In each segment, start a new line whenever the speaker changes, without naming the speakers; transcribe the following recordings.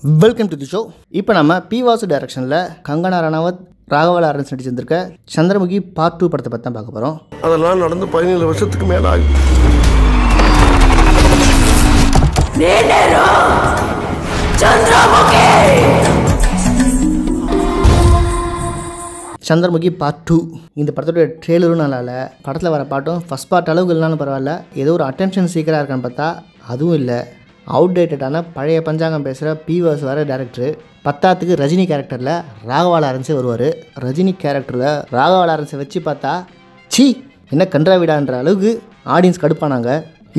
Welcome to the show இப்போ நம்ம P Vasu டைரக்ஷனில் கங்கனா ரணாவத் ராகவா லாரன்ஸ் நடிச்சிருந்திருக்க சந்திரமுகி பார்ட் டூ படத்தை பற்றி தான் பார்க்க போகிறோம்
அதெல்லாம் நடந்து பதினேழு வருஷத்துக்கு மேல ஆகுது
சந்திரமுகி பார்ட் டூ இந்த படத்தோட ட்ரெய்லரும் நல்லா இல்லை. படத்தில் வர பாட்டும் ஃபஸ்ட் பார்ட் அளவுக்கு இல்லைனாலும் பரவாயில்ல. ஏதோ ஒரு அட்டென்ஷன் சீக்கிரம் இருக்கான்னு பார்த்தா அதுவும் இல்லை. அவுடேட்டடான பழைய பஞ்சாங்கம் பேசுகிற பிவாஸ் வர டேரக்டர் பத்தாத்துக்கு ரஜினி கேரக்டரில் ராகவா லாரன்ஸே வருவார். ரஜினி கேரக்டரில் ராகவா லாரன்ஸை வச்சு பார்த்தா சி என்ன கன்றாவிடான்ற அளவுக்கு ஆடியன்ஸ் கடுப்பானாங்க.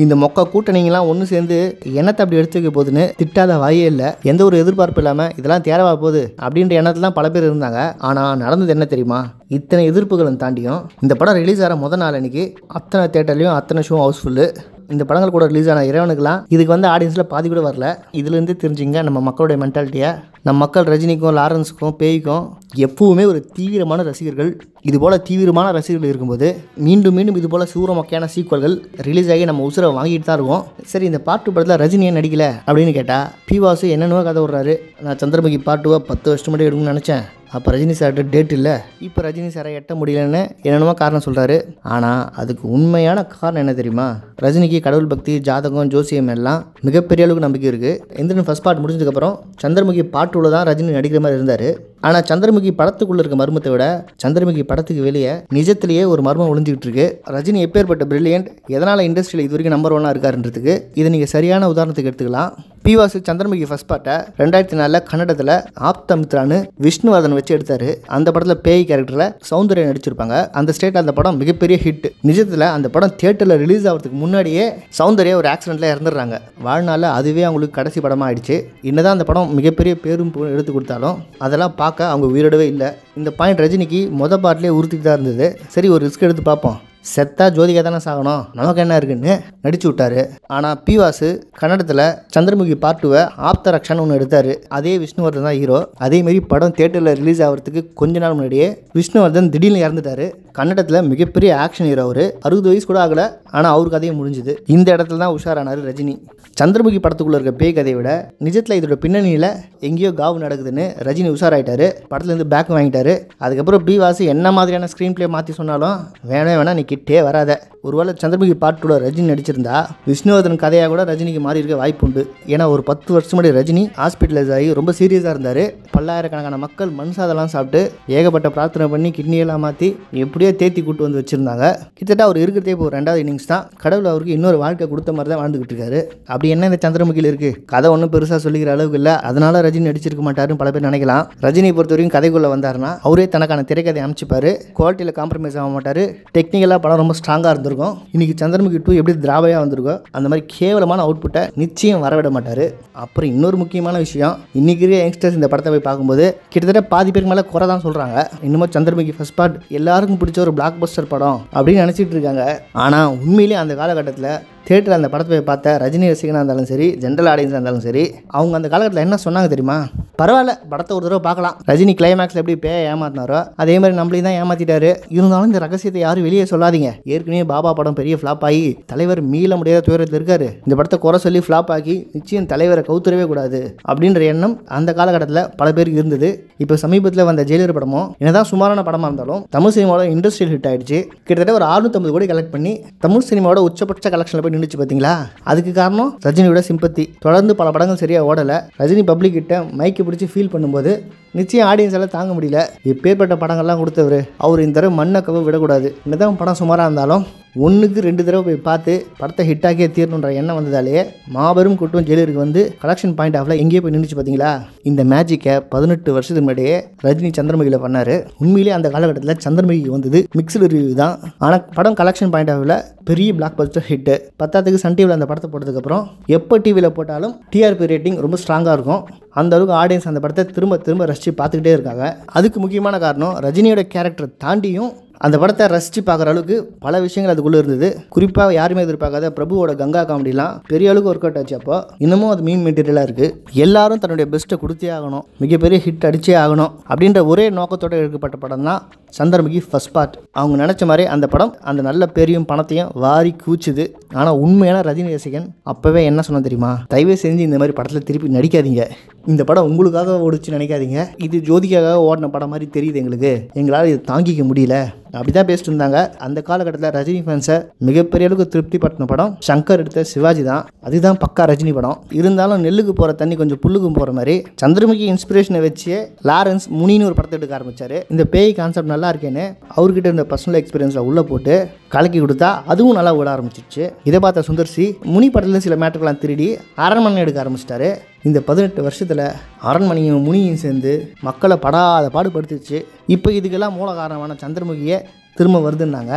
இந்த மொக்க கூட்டணிங்கெல்லாம் ஒன்று சேர்ந்து என்னத்தை அப்படி எடுத்து வைக்க போகுதுன்னு திட்டாத வாயே இல்லை. எந்த ஒரு எதிர்பார்ப்பு இல்லாமல் இதெல்லாம் தேரவா போகுது அப்படின்ற எண்ணத்துல தான் பல பேர் இருந்தாங்க. ஆனால் நடந்தது என்ன தெரியுமா? இத்தனை எதிர்ப்புகளும் தாண்டியும் இந்த படம் ரிலீஸ் ஆகிற முத நாள் அன்னைக்கு அத்தனை தேட்டர்லேயும் அத்தனை ஷோ ஹவுஸ்ஃபுல்லு இந்த படங்கள் கூட ரிலீஸ் ஆன இறைவனுக்குலாம் இதுக்கு வந்து ஆடியன்ஸில் பாதி கூட வரல. இதுலேருந்து தெரிஞ்சுங்க நம்ம மக்களுடைய மென்டாலிட்டியை நம்ம மக்கள் ரஜினிக்கும் லாரன்ஸுக்கும் பேய்க்கும் எப்பவுமே ஒரு தீவிரமான ரசிகர்கள். இது போல் தீவிரமான ரசிகர்கள் இருக்கும்போது மீண்டும் மீண்டும் இது போல் சூரமொக்கையான சீக்வல்கள் ரிலீஸ் ஆகி நம்ம உசுரை வாங்கிட்டு தான் இருக்கோம். சரி இந்த பாட்டு படத்தில் ரஜினி ஏன் நடிக்கல அப்படின்னு கேட்டால் பிவாசு என்னென்னவோ கதை விட்றாரு. நான் சந்திரமுகி பாட்டுவை பத்து வருஷம் மட்டும் எடுக்கணும்னு நினச்சேன். அப்போ ரஜினி சார்கிட்ட டேட் இல்லை. இப்போ ரஜினி சாரை எட்ட முடியலன்னு என்னென்னமோ காரணம் சொல்கிறாரு ஆனால் அதுக்கு உண்மையான காரணம் என்ன தெரியுமா? ரஜினிக்கு கடவுள் பக்தி ஜாதகம் ஜோசியம் எல்லாம் மிகப்பெரிய அளவுக்கு நம்பிக்கை இருக்குது இந்திரன் ஃபஸ்ட் பார்ட் முடிஞ்சதுக்கப்புறம் சந்திரமுகி பாட்டு தான் ரஜினி நடிக்கிற மாதிரி இருந்தார். ஆனால் சந்திரமுகி படத்துக்குள்ளே இருக்க மர்மத்தை விட சந்திரமுகி படத்துக்கு வெளியே நிஜத்திலேயே ஒரு மர்மம் ஒளிஞ்சிக்கிட்டு இருக்கு. ரஜினி எப்பேற்பட்ட பிரில்லியன்ட் எதனால் இண்டஸ்ட்ரியில் இது வரைக்கும் நம்பர் ஒன்னாக இருக்காருன்றதுக்கு இதை நீங்கள் சரியான உதாரணத்துக்கு எடுத்துக்கலாம். பிவாசு சந்திரமுகி ஃபர்ஸ்ட் பார்ட்டை ரெண்டாயிரத்தி நாலில் கன்னடத்தில் ஆப்தமித்ரான்னு விஷ்ணுவர்தன் வச்சு எடுத்தாரு. அந்த படத்தில் பேய் கேரக்டரில் சௌந்தர்யா நடிச்சிருப்பாங்க. அந்த ஸ்டேட்டில் அந்த படம் மிகப்பெரிய ஹிட் நிஜத்தில் அந்த படம் தியேட்டரில் ரிலீஸ் ஆகிறதுக்கு முன்னாடியே சௌந்தர்யா ஒரு ஆக்சிடெண்ட்டில் இறந்துடுறாங்க. வாழ்நாளில் அதுவே அவங்களுக்கு கடைசி படமாக ஆயிடுச்சு. என்னதான் அந்த படம் மிகப்பெரிய பேரும் எடுத்து கொடுத்தாலும் அதெல்லாம் பார்க்க அவங்க உயிரிடவே இல்லை. இந்த பாயிண்ட் ரஜினிக்கு முத பாட்டிலே உறுத்திட்டு தான் இருந்தது. சரி ஒரு ரிஸ்க் எடுத்து பார்ப்போம். செத்தா ஜோதிகா தானே சாகணும்? நமக்கு என்ன இருக்குன்னு நடிச்சு விட்டாரு. ஆனால் பிவாசு கன்னடத்தில் சந்திரமுகி பார்ட் டூவை ஆப்த ரக்ஷன் ஒன்று எடுத்தார். அதே விஷ்ணுவர்தன் தான் ஹீரோ அதேமாரி படம் தேட்டரில் ரிலீஸ் ஆகிறதுக்கு கொஞ்ச நாள் முன்னாடியே விஷ்ணுவர்தன் திடீர்னு இறந்துட்டாரு. கன்னடத்தில் மிகப்பெரிய ஆக்ஷன் ஹீரோ அவர். அறுபது வயசு கூட ஆகலை. ஆனால் அவர் கதையும் முடிஞ்சுது. இந்த இடத்துல தான் உஷாரானார் ரஜினி. சந்திரமுகி படத்துக்குள்ளே இருக்க பேய் கதையை விட நிஜத்தில் இதோட பின்னணியில் எங்கேயோ காவு நடக்குதுன்னு ரஜினி உஷாராயிட்டாரு. படத்துலேருந்து பேக் வாங்கிட்டாரு. அதுக்கப்புறம் பி வாசு என்ன மாதிரியான ஸ்க்ரீன் ப்ளே மாற்றி சொன்னாலும் வேணே வேணா நீ கிட்டே வராத. ஒருவேளை சந்திரமுகி பாட்டோட ரஜினி நடிச்சிருந்தா விஷ்ணுவர்தன் கதையாக கூட ரஜினிக்கு மாறி இருக்க வாய்ப்பு உண்டு. ஏன்னா ஒரு பத்து வருஷம் முன்னாடி ரஜினி ஹாஸ்பிட்டலைஸ் ஆகி ரொம்ப சீரியஸாக இருந்தார். பல்லாயிரக்கணக்கான மக்கள் மண் சாதம்லாம் சாப்பிட்டு ஏகப்பட்ட பிரார்த்தனை பண்ணி கிட்னியெல்லாம் மாற்றி எப்படியோ தேத்தி கூட்டு வந்து வச்சுருந்தாங்க. கிட்டத்தட்ட அவர் இருக்கிறதே இப்போ ஒரு ரெண்டாவது இன்னிங்ஸ் தான். கடவுள் அவருக்கு இன்னொரு வாழ்க்கை கொடுத்த மாதிரி தான் வாழ்ந்துகிட்டு இருக்காரு. அப்படி என்ன இந்த சந்திரமுகியில் இருக்குது கதை ஒன்றும் பெருசாக சொல்லிக்கிற அளவுக்கு இல்லை. அதனால ரஜினி நடிச்சிருக்க மாட்டாருன்னு பல பேர் நினைக்கலாம். ரஜினியை பொறுத்த வரைக்கும் கதைக்குள்ளே வந்தாருன்னா அவரே தனக்கான திரைக்கதை அமைச்சிப்பார் குவாலிட்டியில் காம்ப்ரமைஸ் ஆக மாட்டார். டெக்னிக்கலாக படம் ரொம்ப ஸ்ட்ராங்காக இருந்திருக்கும். இன்றைக்கி சந்திரமுகி டூ எப்படி திராவையாக வந்திருக்கோ அந்த மாதிரி கேவலமான அவுட்புட்டை நிச்சயம் வரவிட மாட்டார். அப்புறம் இன்னொரு முக்கியமான விஷயம் இன்னைக்கு இருக்க யங்ஸ்டர்ஸ் இந்த படத்தை போய் பார்க்கும்போது கிட்டத்தட்ட பாதி பேருக்கு மேலே குறை தான் சொல்கிறாங்க இன்னமும் சந்திரமுகி ஃபர்ஸ்ட் பார்ட் எல்லாருக்கும் பிடிச்ச ஒரு பிளாக் பஸ்டர் படம் அப்படின்னு நினச்சிட்டு இருக்காங்க. ஆனால் உண்மையிலேயே அந்த காலகட்டத்தில் தேட்டரில் அந்த படத்தை போய் பார்த்த ரஜினி ரசிகனாக இருந்தாலும் சரி ஜென்ரல் ஆடியன்ஸாக இருந்தாலும் சரி அவங்க அந்த காலகட்டத்தில் என்ன சொன்னாங்க தெரியுமா? பரவாயில்ல படத்தை ஒரு தடவை பார்க்கலாம். ரஜினி கிளைமேக்ஸில் எப்படி பேய ஏமாத்தினாரோ அதே மாதிரி நம்மளையும் தான் ஏமாற்றிட்டாரு இருந்தாலும் இந்த ரகசியத்தை யாரும் வெளியே சொல்லாதீங்க. ஏற்கனவே பாபா படம் பெரிய ஃப்ளாப் ஆகி தலைவர் மீள முடியாத துயரத்தில் இருக்காரு. இந்த படத்தை குறை சொல்லி ஃப்ளாப் ஆகி நிச்சயம் தலைவரை கவுத்துறவே கூடாது அப்படின்ற எண்ணம் அந்த காலகட்டத்தில் பல பேருக்கு இருந்தது. இப்போ சமீபத்தில் வந்த ஜெயிலர் படமும் என்னதான் சுமாரான படமாக இருந்தாலும் தமிழ் சினிமாவோட இண்டஸ்ட்ரியல் ஹிட் ஆயிடுச்சு. கிட்டத்தட்ட ஒரு 650 கோடி கலெக்ட் பண்ணி தமிழ் சினிமாவோட உச்சபட்ச கலெக்ஷனில் போய் நின்றுச்சு பார்த்தீங்களா அதுக்கு காரணம் ரஜினியோட சிம்பத்தி தொடர்ந்து பல படங்கள் சரியாக ஓடலை. ரஜினி பப்ளிக் கிட்ட மைக்கை பிடிச்சி ஃபீல் பண்ணும்போது நிச்சயம் ஆடியன்ஸ் எல்லாம் தாங்க முடியல. இப்பேற்பட்ட படங்கள்லாம் கொடுத்தவர் அவர் இந்த தடவை மண்ணை கவு விடக்கூடாது. என்னதான் படம் சுமாராக இருந்தாலும் ஒன்றுக்கு ரெண்டு தடவை போய் பார்த்து படத்தை ஹிட்டாக்கே தீரணுன்ற எண்ணம் வந்ததாலேயே மாபெரும் கூட்டம் ஜெயிலருக்கு வந்து கலெக்ஷன் பாயிண்ட் ஆஃப்ல எங்கேயே போய் நின்றுச்சு பார்த்தீங்களா இந்த மேஜிக்கை பதினெட்டு வருஷத்துக்கு முன்னாடியே ரஜினி சந்திரமுகியில் பண்ணார். உண்மையிலேயே அந்த காலகட்டத்தில் சந்திரமுகி வந்தது மிக்சடு ரிவ்யூ தான். ஆனால் படம் கலெக்ஷன் பாயிண்ட் ஆஃப்ல பெரிய பிளாக் பஸ்டர் ஹிட்டு பத்தாத்துக்கு சன் டிவியில் அந்த படத்தை போட்டதுக்கப்புறம் எப்போ டிவியில் போட்டாலும் டிஆர்பி ரேட்டிங் ரொம்ப ஸ்ட்ராங்காக இருக்கும். அந்த அளவுக்கு ஆடியன்ஸ் அந்த படத்தை திரும்ப திரும்ப ரசித்து பார்த்துக்கிட்டே இருக்காங்க. அதுக்கு முக்கியமான காரணம் ரஜினியோட கேரக்டர் தாண்டியும் அந்த படத்தை ரசித்து பார்க்குற அளவுக்கு பல விஷயங்கள் அதுக்குள்ளே இருந்தது. குறிப்பாக யாருமே எதிர்பார்க்காத பிரபுவோட கங்கா காமெடிலாம் பெரிய அளவுக்கு ஒர்க் அவுட் ஆச்சு அப்போ. இன்னமும் அது மீன் மெட்டீரியலாக இருக்குது எல்லாரும் தன்னுடைய பெஸ்ட்டை கொடுத்தே ஆகணும். மிகப்பெரிய ஹிட் அடிச்சே ஆகணும் அப்படின்ற ஒரே நோக்கத்தோடு எடுக்கப்பட்ட படம் தான் சந்திரமுகி ஃபஸ்ட் பார்ட் அவங்க நினச்ச மாதிரி அந்த படம் அந்த நல்ல பேரையும் பணத்தையும் வாரி கூச்சுது. ஆனால் உண்மையான ரஜினி ரசிகன் அப்போவே என்ன சொன்ன தெரியுமா? தயவு செஞ்சு இந்த மாதிரி படத்தில் திருப்பி நடிக்காதீங்க. இந்த படம் உங்களுக்காக ஓடிச்சு நினைக்காதீங்க. இது ஜோதிக்காக ஓடின படம் மாதிரி தெரியுது எங்களுக்கு. எங்களால் இது தாங்கிக்க முடியல. அப்படி தான் பேசிட்டு இருந்தாங்க. அந்த காலகட்டத்தில் ரஜினி ஃபேன்ஸை மிகப்பெரிய அளவுக்கு திருப்திப்படுத்தின படம் சங்கர் எடுத்த சிவாஜி தான். அதுதான் பக்கா ரஜினி படம். இருந்தாலும் நெல்லுக்கு போகிற தண்ணி கொஞ்சம் புல்லுக்கும் போகிற மாதிரி சந்திரமுகி இன்ஸ்பிரேஷனை வச்சு லாரன்ஸ் முனின்னு ஒரு படத்தை எடுக்க ஆரம்பித்தார் இந்த பேய் கான்செப்ட் நல்லா இருக்கேன்னு அவர்கிட்ட இருந்த பர்சனல் எக்ஸ்பீரியன்ஸில் உள்ளே போட்டு கலக்கி கொடுத்தா அதுவும் நல்லா ஓட ஆரம்பிச்சிச்சு. இதை பார்த்த சுந்தர்சி முனி படத்தில் சில மேட்டர்லாம் திருடி அரண்மனை எடுக்க ஆரம்பிச்சிட்டாரு. இந்த பதினெட்டு வருஷத்தில் அரண்மனையும் முனியும் சேர்ந்து மக்களை படாத பாடுபடுத்துச்சு. இப்போ இதுக்கெல்லாம் மூல காரணமான சந்திரமுகியை திரும்ப வருதுன்னாங்க.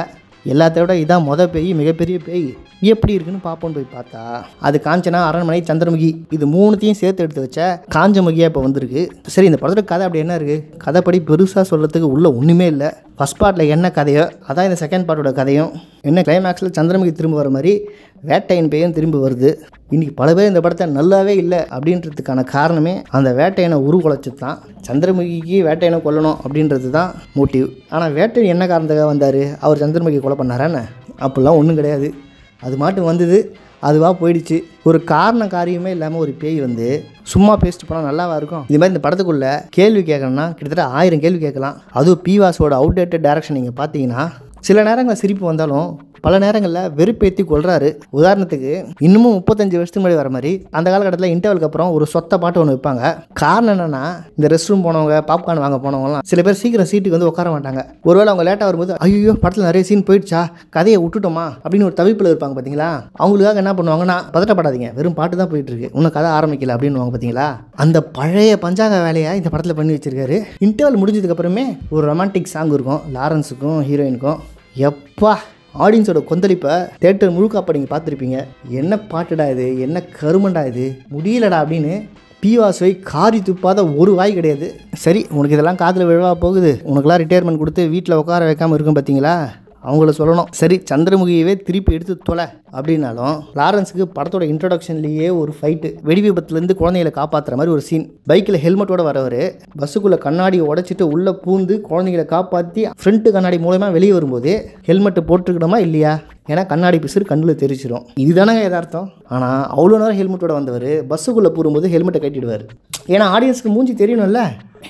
எல்லாத்த விட இதான் மொதல் பேய் மிகப்பெரிய பேய். எப்படி இருக்குன்னு பார்ப்போம்னு போய் பார்த்தா அது காஞ்சனா அரண்மனை சந்திரமுகி இது மூணுத்தையும் சேர்த்து எடுத்து வச்ச காஞ்சமுகியாக இப்போ வந்திருக்கு. சரி இந்த படத்தோட கதை அப்படி என்ன இருக்குது கதைப்படி பெருசாக சொல்கிறதுக்கு உள்ள ஒன்றுமே இல்லை. ஃபஸ்ட் பார்ட்டில் என்ன கதையோ அதான் இந்த செகண்ட் பார்ட்டோட கதையும். என்ன கிளைமேக்ஸில் சந்திரமுகி திரும்ப வர மாதிரி வேட்டையின் பேயும் திரும்பி வருது. இன்னைக்கு பல பேர் இந்த படத்தை நல்லாவே இல்லை அப்படின்றதுக்கான காரணமே அந்த வேட்டையனை உருகுலைச்சு தான் சந்திரமுகிக்கு வேட்டையனை கொல்லணும் அப்படின்றது தான் மோட்டிவ் ஆனால் வேட்டையன் என்ன காரணத்துக்காக வந்தார்? அவர் சந்திரமுகி கொலை பண்ணாரான்னு அப்படிலாம் ஒன்றும் கிடையாது. அது மாட்டும் வந்தது அதுவாக போயிடுச்சு. ஒரு காரண காரியமே இல்லாமல் ஒரு பேய் வந்து சும்மா பேசிட்டு போனால் நல்லாவா இருக்கும்? இது மாதிரி இந்த படத்துக்குள்ளே கேள்வி கேட்கணும்னா கிட்டத்தட்ட ஆயிரம் கேள்வி கேட்கலாம். அதுவும் பிவாஸோட அவுடேட்டட் டேரக்ஷன் நீங்கள் பார்த்தீங்கன்னா சில நேரங்களில் சிரிப்பு வந்தாலும் பல நேரங்களில் வெறுப்பேற்றி கொள்றாரு உதாரணத்துக்கு இன்னமும் முப்பத்தஞ்சு வருஷத்துக்கு முன்னாடி வர மாதிரி அந்த காலகட்டத்தில் இன்டர்வலுக்கு அப்புறம் ஒரு சொத்த பாட்டு ஒன்று வைப்பாங்க. காரணம் என்னன்னா இந்த ரெஸ்ட் ரூம் போனவங்க பாப்கார்ன் வாங்க போனவங்கலாம் சில பேர் சீக்கிரம் சீட்டுக்கு வந்து உட்கார மாட்டாங்க. ஒருவேளை அவங்க லேட்டாக வரும்போது ஐயோ படத்தில் நிறைய சீன் போயிடுச்சா கதையை விட்டுட்டோமா அப்படின்னு ஒரு தவிப்பில் இருப்பாங்க பார்த்தீங்களா அவங்களுக்காக என்ன பண்ணுவாங்கன்னா பதட்டப்படாதீங்க வெறும் பாட்டு தான் போயிட்டு இருக்கு இன்னும் கதை ஆரம்பிக்கல அப்படின்னு பார்த்தீங்களா அந்த பழைய பஞ்சாங்க வேலையை இந்த படத்தில் பண்ணி வச்சிருக்காரு. இன்டர்வல் முடிஞ்சதுக்கு அப்புறமே ஒரு ரொமான்டிக் சாங் இருக்கும் லாரன்ஸுக்கும் ஹீரோயினுக்கும் எப்பா ஆடியன்ஸோட கொந்தளிப்பை தேட்டர் முழுக்க அப்போ நீங்கள் பார்த்துருப்பீங்க. என்ன பாட்டுடா இது? என்ன கருமண்டா இது? முடியலடா அப்படின்னு பிவாசுவை காரி துப்பாத ஒரு வாய் கிடையாது. சரி உனக்கு இதெல்லாம் காதில் விழவா போகுது. உனக்கெல்லாம் ரிட்டையர்மெண்ட் கொடுத்து வீட்டில் உட்கார வைக்காமல் இருக்கும் பார்த்தீங்களா? அவங்கள சொல்லணும். சரி சந்திரமுகியவே திருப்பி எடுத்து தொலை. அப்படின்னாலும் லாரன்ஸுக்கு படத்தோட இன்ட்ரடக்ஷன்லேயே ஒரு ஃபைட்டு வெடி விபத்துலேருந்து குழந்தைகளை காப்பாற்றுற மாதிரி ஒரு சீன் பைக்கில் ஹெல்மெட்டோட வரவர் பஸ்ஸுக்குள்ளே கண்ணாடியை உடைச்சிட்டு உள்ளே பூந்து குழந்தைகளை காப்பாற்றி ஃப்ரண்ட்டு கண்ணாடி மூலமா வெளியே வரும்போது ஹெல்மெட்டு போட்டுருக்கணுமா இல்லையா? ஏன்னா கண்ணாடி பிசுறு கண்ணில் தெரிச்சிடும் இதுதானங்க எதார்த்தம் ஆனால் அவ்வளோ நேரம் ஹெல்மெட்டோட வந்தவர் பஸ்ஸுக்குள்ளே போகும்போது ஹெல்மெட்டை கட்டிடுவார். ஏன்னா ஆடியன்ஸுக்கு மூஞ்சி தெரியணும்ல?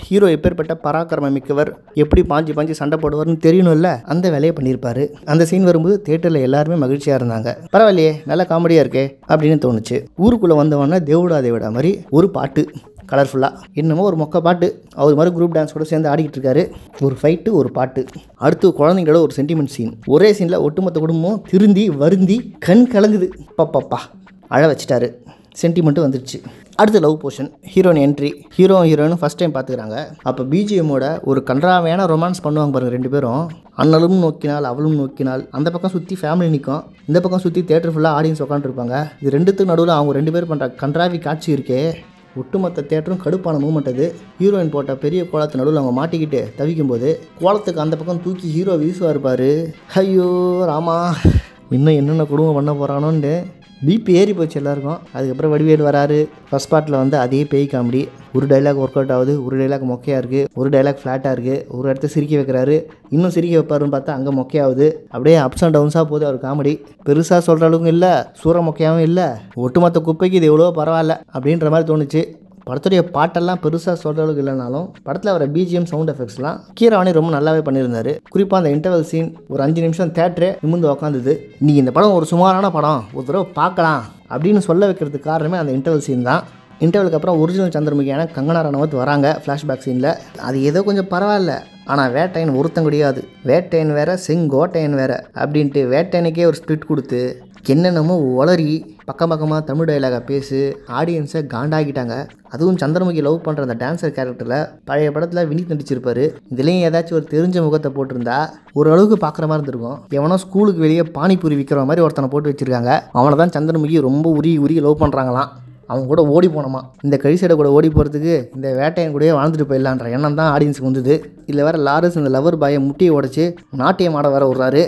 ஹீரோ எப்பேற்பட்ட பராக்கிரம மிக்கவர் எப்படி பாஞ்சு பாஞ்சு சண்டை போடுவார்னு தெரியணும்ல? அந்த வேலையை பண்ணியிருப்பாரு. அந்த சீன் வரும்போது தேட்டரில் எல்லாருமே மகிழ்ச்சியாக இருந்தாங்க. பரவாயில்லையே நல்ல காமெடியாக இருக்கே அப்படின்னு தோணுச்சு. ஊருக்குள்ளே வந்தவொடனே தேவுடா தேவிடா மாதிரி ஒரு பாட்டு கலர்ஃபுல்லாக என்னமோ ஒரு மொக்க பாட்டு. அவர் மாதிரி குரூப் டான்ஸ் கூட சேர்ந்து ஆடிக்கிட்டு இருக்காரு. ஒரு ஃபைட்டு ஒரு பாட்டு. அடுத்து குழந்தைங்களோட ஒரு சென்டிமெண்ட் சீன் ஒரே சீனில் ஒட்டுமொத்த குடும்பம் திருந்தி வருந்தி கண் கலங்குது. பாப்பாப்பா. அழ வச்சிட்டாரு. சென்டிமெண்ட்டும் வந்துடுச்சு அடுத்து love portion heroine entry hero ஹீரோன்னு ஃபஸ்ட் டைம் பார்த்துக்கிறாங்க. அப்போ பிஜிஎம்மோட ஒரு கன்றாவையான ரொமான்ஸ் பண்ணுவாங்க பாருங்க ரெண்டு பேரும். அண்ணலும் நோக்கினால் அவளும் நோக்கினால் அந்த பக்கம் சுற்றி ஃபேமிலி நிற்கும் இந்த பக்கம் சுற்றி தேட்டர் ஃபுல்லாக ஆடியன்ஸ் உட்காந்துருப்பாங்க இது ரெண்டுத்துக்கு நடுவில் அவங்க ரெண்டு பேர் பண்ணுற கன்றாவி காட்சி இருக்கே. ஒட்டுமொத்த தேட்டரும் கடுப்பான மூமெண்ட் அது. ஹீரோயின் போட்ட பெரிய கோலத்து நடுவில் அவங்க மாட்டிக்கிட்டு தவிக்கும் போது கோலத்துக்கு அந்த பக்கம் தூக்கி ஹீரோ வீசுவார் பாரு. ஐயோ ராமா இன்னும் என்னென்ன குடும்பம் பண்ண போகிறானோன்ட்டு பிபி ஏறி போச்சு எல்லாருக்கும். அதுக்கப்புறம் வடிவேல் வராரு. ஃபஸ்ட் பார்ட்டில் வந்து அதே பேய் காமெடி. ஒரு டைலாக் ஒர்க் அவுட் ஆகுது. ஒரு டைலாக் மொக்கையாக இருக்குது ஒரு டைலாக் ஃப்ளாட்டாக இருக்குது ஒரு இடத்த சிரிக்க வைக்கிறாரு. இன்னும் சிரிக்க வைப்பாருன்னு பார்த்தா அங்கே மொக்கையாகுது. அப்படியே அப்ஸ் அண்ட் டவுன்ஸாக போகுது அவர் காமெடி. பெருசாக சொல்கிற அளவுக்கு இல்லை. சூற மொக்கையாகவும் இல்லை. ஒட்டுமொத்த குப்பைக்கு இது எவ்வளோ பரவாயில்ல. அப்படின்ற மாதிரி தோணுச்சு. படத்துடைய பாட்டெல்லாம் பெருசாக சொல்கிற அளவுக்கு இல்லைனாலும் படத்தில் வர பிஜிஎம் சவுண்ட் எஃபெக்ட்ஸ்லாம் கீரவாணி ரொம்ப நல்லாவே பண்ணியிருந்தாரு. குறிப்பாக அந்த இன்டர்வல் சீன் ஒரு அஞ்சு நிமிஷம் தேட்டரே நிமிந்து உக்காந்துது. நீ இந்த படம் ஒரு சுமாரான படம் ஒரு தடவை பார்க்கலாம் அப்படின்னு சொல்ல வைக்கிறதுக்கு காரணமே அந்த இன்டர்வல் சீன் தான். இன்டர்வலுக்கு அப்புறம் ஒரிஜினல் சந்திரமுகியான கங்கனா ரணவத் வராங்க ஃப்ளாஷ்பேக் சீனில் அது ஏதோ கொஞ்சம் பரவாயில்ல. ஆனால் வேட்டையன் ஒருத்தம் கிடையாது. வேட்டையன் வேற செங்கோட்டையன் வேற அப்படின்ட்டு வேட்டையனுக்கே ஒரு ஸ்பிரிட் கொடுத்து என்னென்னமோ உளறி பக்கம் பக்கமாக தமிழ் டைலாக பேசி ஆடியன்ஸை காண்டாக்கிட்டாங்க. அதுவும் சந்திரமுகி லவ் பண்ணுற அந்த டான்ஸர் கேரக்டரில் பழைய படத்தில் வினித் நடிச்சிருப்பாரு. இதுலேயும் ஏதாச்சும் ஒரு தெரிஞ்ச முகத்தை போட்டிருந்தா ஓரளவுக்கு பார்க்குற மாதிரி இருந்திருக்கும். எவனோ ஸ்கூலுக்கு வெளியே பானிபூரி விற்கிற மாதிரி ஒருத்தனை போட்டு வச்சிருக்காங்க. அவனை தான் சந்திரமுகி ரொம்ப உருகி உருகி லவ் பண்ணுறாங்களாம் அவங்க கூட ஓடி போனோமா? இந்த கழிசடை கூட ஓடி போகிறதுக்கு இந்த வேட்டையன் கூடயே வாழ்ந்துட்டு போயிடலான்ற எண்ணம் தான் ஆடியன்ஸுக்கு வந்தது. இதில் வேற லாரஸ் இந்த லவர் பாயை முட்டியை உடச்சி நாட்டியம் ஆட வர விட்றாரு.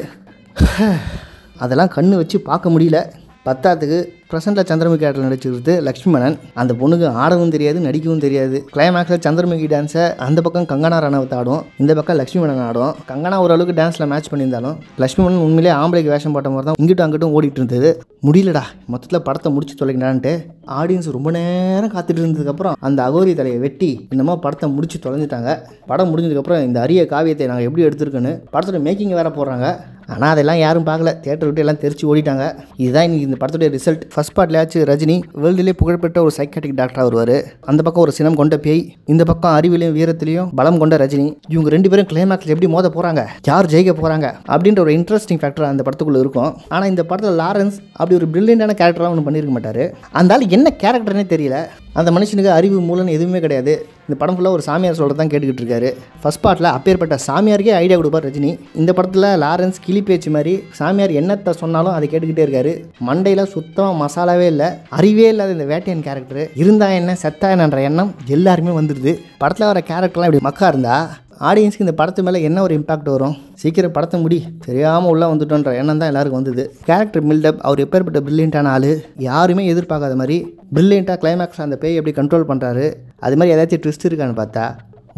அதெல்லாம் கண்ணு வச்சு பார்க்க முடியல. பத்தாத்துக்கு ப்ரெசென்ட்டில் சந்திரமுகி ஆட்டில் நடிச்சிருக்கிறது லக்ஷ்மி மேனன் அந்த பொண்ணுக்கு ஆடவும் தெரியாது நடிக்கவும் தெரியாது. கிளைமேக்ஸில் சந்திரமுகி டான்ஸை அந்த பக்கம் கங்கனா ரணவத் ஆடும் இந்த பக்கம் லக்ஷ்மி மேனன் ஆடும். கங்கனா ஓரளவுக்கு டான்ஸில் மேட்ச் பண்ணியிருந்தாலும் லக்ஷ்மி மேனன் உண்மையிலேயே ஆம்பளைக்கு வேஷம் போட்ட மாதிரி தான் இங்கிட்டும் அங்கிட்டும் ஓடிட்டு இருந்தது. முடியலடா மொத்தத்தில் படத்தை முடிச்சு தொலைங்கடான்ட்டு ஆடியன்ஸ் ரொம்ப நேரம் காத்துட்டு இருந்ததுக்கப்புறம் அந்த அகோரி தலையை வெட்டி என்னமோ படத்தை முடிச்சு தொலைஞ்சிட்டாங்க. படம் முடிஞ்சதுக்கப்புறம் இந்த அரிய காவியத்தை நாங்கள் எப்படி எடுத்திருக்கோன்னு படத்தோட மேக்கிங் வேற போடுறாங்க. ஆனால் அதெல்லாம் யாரும் பார்க்கல. தேட்டர் விட்டு எல்லாம் தெரிச்சு ஓடிட்டாங்க. இதுதான் இன்னைக்கு இந்த படத்துடைய ரிசல்ட் ஃபர்ஸ்ட் பார்ட்லயாச்சும் ரஜினி. வேர்ல்டுலேயே புகழ்பெற்ற ஒரு சைக்காட்டிக் டாக்டராக வருவார். அந்த பக்கம் ஒரு சினம் கொண்ட பேய். இந்த பக்கம் அறிவிலையும் வீரத்திலையும் பலம் கொண்ட ரஜினி. இவங்க ரெண்டு பேரும் கிளைமேக்ஸில் எப்படி மோத போகிறாங்க யார் ஜெயிக்க போகிறாங்க அப்படின்ற ஒரு இன்ட்ரெஸ்டிங் ஃபேக்டர் அந்த படத்துக்குள்ளே இருக்கும். ஆனால் இந்த படத்தில் லாரன்ஸ் அப்படி ஒரு பிரில்லியண்டான கேரக்டராக ஒன்றும் பண்ணியிருக்க மாட்டார். அந்த என்ன கேரக்டர்னே தெரியல. அந்த மனுஷனுக்கு அறிவு மூலன்னு எதுவுமே கிடையாது. இந்த படம் ஃபுல்லாக ஒரு சாமியார் சொல்கிறது தான் கேட்டுக்கிட்டு இருக்காரு. ஃபர்ஸ்ட் பார்ட்டில் அப்பேற்பட்ட சாமியாருக்கே ஐடியா கொடுப்பார் ரஜினி. இந்த படத்தில் லாரன்ஸ் கிளி பேச்சு மாதிரி சாமியார் என்னத்தை சொன்னாலும் அதை கேட்டுக்கிட்டே இருக்காரு. மண்டையில் சுத்தமாக மசாலாவே இல்லை அறிவே இல்லாத இந்த வேட்டையன் கேரக்டர் இருந்தா என்ன செத்தா என்னன்ற எண்ணம் எல்லாருமே வந்துடுது படத்தில் வர கேரக்டர்லாம் இப்படி மக்கா இருந்தால் ஆடியன்ஸ்க்கு இந்த படத்து மேலே என்ன ஒரு இம்பாக்ட் வரும்? சீக்கிரம் படத்தை முடி. தெரியாமல் உள்ளே வந்துட்டோன்ற எண்ணம் தான் எல்லாருக்கும் வந்தது. கேரக்டர் பில்டப் அவர் எப்பேற்பட்ட பிரில்லியண்ட்டான ஆள். யாருமே எதிர்பார்க்காத மாதிரி பிரில்லியண்ட்டாக கிளைமேக்ஸ் அந்த பேய் எப்படி கண்ட்ரோல் பண்ணுறாரு அது மாதிரி ஏதாச்சும் ட்விஸ்ட் இருக்கான்னு பார்த்தா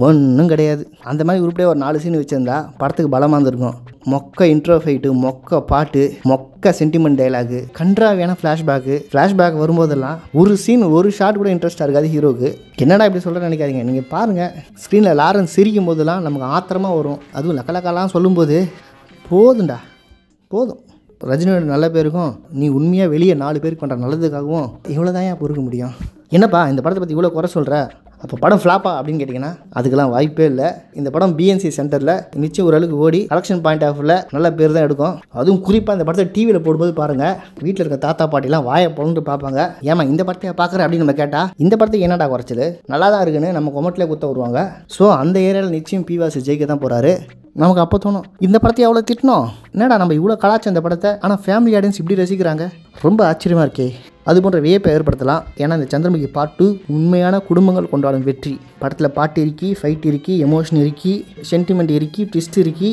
ஒன்றும் கிடையாது. அந்த மாதிரி உருப்படியே ஒரு நாலு சீன் வச்சுருந்தா படத்துக்கு பலமாக இருந்திருக்கும். மொக்க இன்ட்ரோ ஃபைட்டு மொக்க பாட்டு மொக்க சென்டிமெண்ட் டைலாகு கன்றாவியான ஃப்ளாஷ்பேக்கு ஃப்ளாஷ்பேக் வரும்போதெல்லாம் ஒரு சீன் ஒரு ஷாட் கூட இன்ட்ரெஸ்ட்டாக இருக்காது ஹீரோக்கு என்னடா இப்படி சொல்ல நினைக்காதீங்க. நீங்கள் பாருங்கள் ஸ்க்ரீனில் லாரன்ஸ் சிரிக்கும் போதெல்லாம் நமக்கு ஆத்திரமாக வரும். அதுவும் லக்கலக்கெல்லாம் சொல்லும்போது போதும்டா. போதும். ரஜினியோட நல்ல பேருக்கும் நீ உண்மையாக வெளியே நாலு பேருக்கு பண்ணுற நல்லதுக்காகவும் இவ்வளோ தான் ஏன் பொறுக்க முடியும். என்னப்பா இந்த படத்தை பற்றி இவ்வளோ குறை சொல்கிற அப்போ படம் ஃப்ளாப்பா அப்படின்னு கேட்டிங்கன்னா அதுக்கெல்லாம் வாய்ப்பே இல்லை. இந்த படம் பிஎன்சி சென்டரில் நிச்சயம் ஓரளவுக்கு ஓடி கலெக்ஷன் பாயிண்ட் ஆஃப்ல நல்ல பேர் தான் எடுக்கும். அதுவும் குறிப்பாக இந்த படத்தை டிவியில் போடும்போது பாருங்கள் வீட்டில் இருக்க தாத்தா பாட்டிலாம் வாயை பொழுந்து பார்ப்பாங்க. ஏமா இந்த படத்தை பார்க்குறேன் அப்படின்னு நம்ம கேட்டால் இந்த படத்துக்கு என்னடா குறைச்சது நல்லா தான் இருக்குன்னு நம்ம கொமட்டிலே குத்த வருவாங்க ஸோ அந்த ஏரியாவில் நிச்சயம் பிவாசி ஜெயிக்க தான் போகிறாரு நமக்கு அப்போ தோணும் இந்த படத்தை எவ்வளோ திட்டணும் என்னடா நம்ம இவ்வளோ கலாச்சம் இந்த படத்தை? ஆனால் ஃபேமிலி ஆடியன்ஸ் இப்படி ரசிக்கிறாங்க. ரொம்ப ஆச்சரியமாக இருக்கே. அது போன்ற வியப்பை ஏற்படுத்தலாம். ஏன்னா இந்த சந்திரமுகி பார்ட் டூ உண்மையான குடும்பங்கள் கொண்டாடும் வெற்றி. படத்தில் பாட்டு இருக்கி ஃபைட் இருக்கி எமோஷன் இருக்கி சென்டிமெண்ட் இருக்கி ட்விஸ்ட் இருக்கி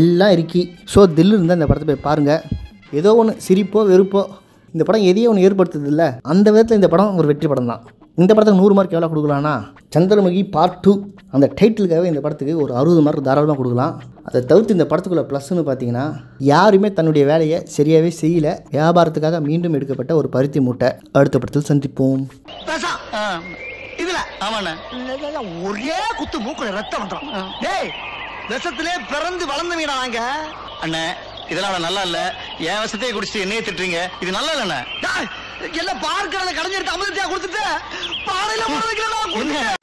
எல்லாம் இருக்கி. ஸோ தில்லு இருந்தால் இந்த படத்தை போய் பாருங்கள் ஏதோ ஒன்று சிரிப்போ வெறுப்போ இந்த படம் எதையோ ஒன்று ஏற்படுத்துது இல்லை அந்த விதத்தில் இந்த படம் ஒரு வெற்றி படம் தான் இந்த படத்துக்கு நூறு மார்க் எவ்வளோ கொடுக்கலாம்னா சந்திரமுகி பார்ட் டூ அந்த டைட்டிலுக்காகவே இந்த படத்துக்கு ஒரு அறுபது மார்க் தாராளமாக கொடுக்கலாம். அதை தவிர்த்து இந்த படத்துக்குள்ள ப்ளஸ்ன்னு பார்த்தீங்கன்னா யாருமே தன்னுடைய வேலையை சரியாகவே செய்யல. வியாபாரத்துக்காக மீண்டும் எடுக்கப்பட்ட ஒரு பருத்தி மூட்டை. அடுத்த படத்தில் சந்திப்போம்.
இதுல.
ஆமாண்ணே.
ஒரே குத்து மூக்குல ரத்தம் வந்துடும் டேய் விஷத்திலே பிறந்து வளர்ந்தவீடா நாங்க
அண்ணே இதெல்லாம் நல்லா இல்ல. என் விஷத்தையே குடிச்சிட்டு என்னையே திட்டுறீங்க. இது நல்லா இல்லண்ணே.
டேய், எல்லாம் பார்க்கறத கடைஞ்சிட்டு அமிர்தத்தையா கொடுத்துட்டு பாறையில போட வைக்கிறா